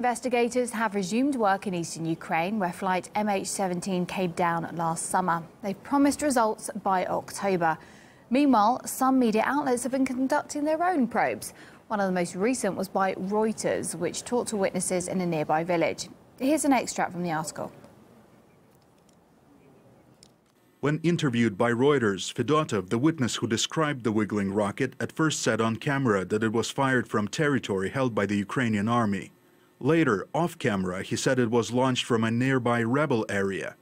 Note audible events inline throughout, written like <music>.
Investigators have resumed work in eastern Ukraine, where flight MH17 came down last summer. They've promised results by October. Meanwhile, some media outlets have been conducting their own probes. One of the most recent was by Reuters, which talked to witnesses in a nearby village. Here's an extract from the article. When interviewed by Reuters, Fedotov, the witness who described the wiggling rocket, at first said on camera that it was fired from territory held by the Ukrainian army. Later, off camera, he said it was launched from a nearby rebel area.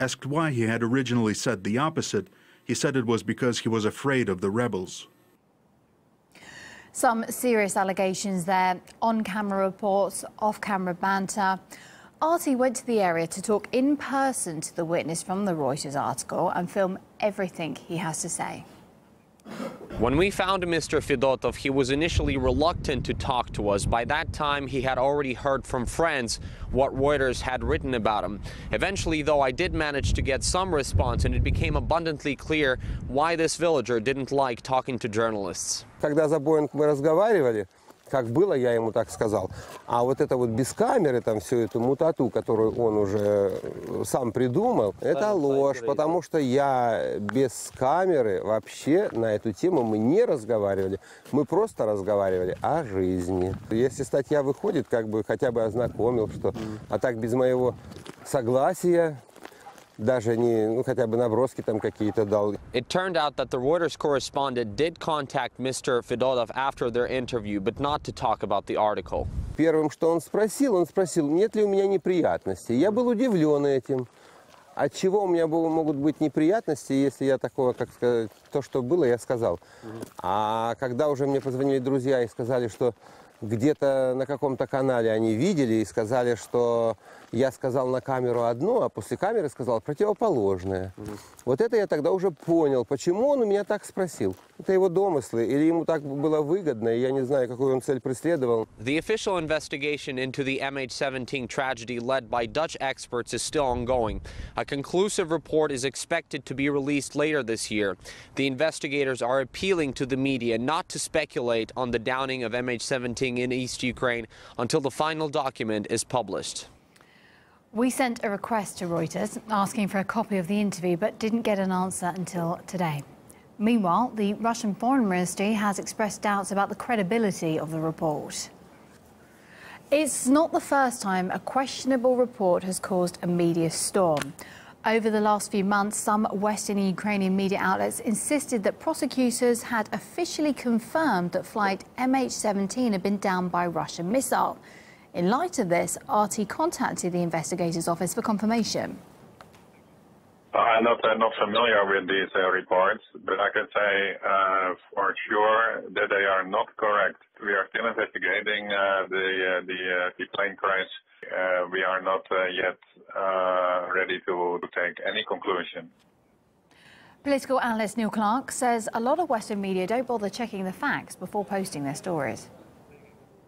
Asked why he had originally said the opposite, he said it was because he was afraid of the rebels. Some serious allegations there, on camera reports, off camera banter. RT went to the area to talk in person to the witness from the Reuters article and film everything he has to say. When we found Mr. Fedotov, he was initially reluctant to talk to us. By that time, he had already heard from friends what Reuters had written about him. Eventually, though, I did manage to get some response, and it became abundantly clear why this villager didn't like talking to journalists. Когда за Боинг мы разговаривали, как было, я ему так сказал. А вот это вот без камеры, там всю эту мутату, которую он уже сам придумал, это ложь, потому что я без камеры вообще на эту тему мы не разговаривали. Мы просто разговаривали о жизни. Если статья выходит, как бы хотя бы ознакомил, что... А так без моего согласия даже не, ну, хотя бы наброски там какие-то дал. It turned out that the Reuters correspondent did contact Mr. Fedotov after their interview, but not to talk about the article. Первым, что он спросил, он спросил, нет ли у меня неприятностей. Я был удивлен этим. От чего у меня было, могут быть неприятности, если я такого, как сказать, то, что было, я сказал. А когда уже мне позвонили друзья и сказали, что где-то на каком-то канале они видели и сказали, что я сказал на камеру одно, а после камеры сказал противоположное. Mm-hmm. Вот это я тогда уже понял, почему он у меня так спросил. Это его домыслы, или ему так было выгодно, и я не знаю, какую он цель преследовал. The official investigation into the MH17 tragedy led by Dutch experts is still ongoing. A conclusive report is expected to be released later this year. The investigators are appealing to the media not to speculate on the downing of MH17 in East Ukraine until the final document is published. We sent a request to Reuters asking for a copy of the interview, but didn't get an answer until today. Meanwhile, the Russian Foreign Ministry has expressed doubts about the credibility of the report. It's not the first time a questionable report has caused a media storm. Over the last few months, some Western Ukrainian media outlets insisted that prosecutors had officially confirmed that flight MH17 had been downed by Russian missile. In light of this, RT contacted the investigators' office for confirmation. I'm not uh, not familiar with these uh, reports, but I can say uh, for sure that they are not correct. We are still investigating uh, the, uh, the uh, the plane crash. we are not yet ready to, to take any conclusion. Political analyst Neil Clark says a lot of Western media don't bother checking the facts before posting their stories.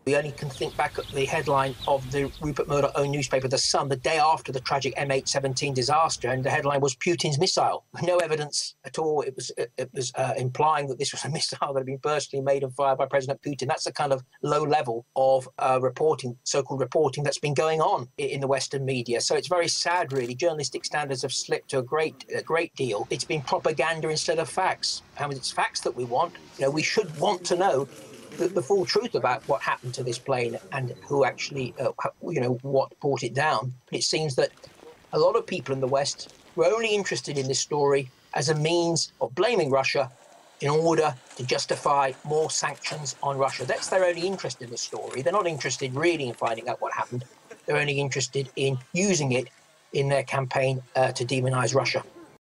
We only can think back at the headline of the Rupert Murdoch owned newspaper, The Sun, the day after the tragic MH17 disaster, and the headline was Putin's missile. No evidence at all. It was it was uh, implying that this was a <laughs> missile that had been personally made and fired by President Putin. That's the kind of low level of uh, reporting, so-called reporting, that's been going on in the Western media. So it's very sad, really. Journalistic standards have slipped to a great a great deal. It's been propaganda instead of facts. And it's facts that we want. You know, we should want to know the, the, full truth about what happened to this plane and who actually, uh, you know, what brought it down. But it seems that a lot of people in the West were only interested in this story as a means of blaming Russia in order to justify more sanctions on Russia. That's their only interest in the story. They're not interested really in finding out what happened. They're only interested in using it in their campaign uh, to demonize Russia.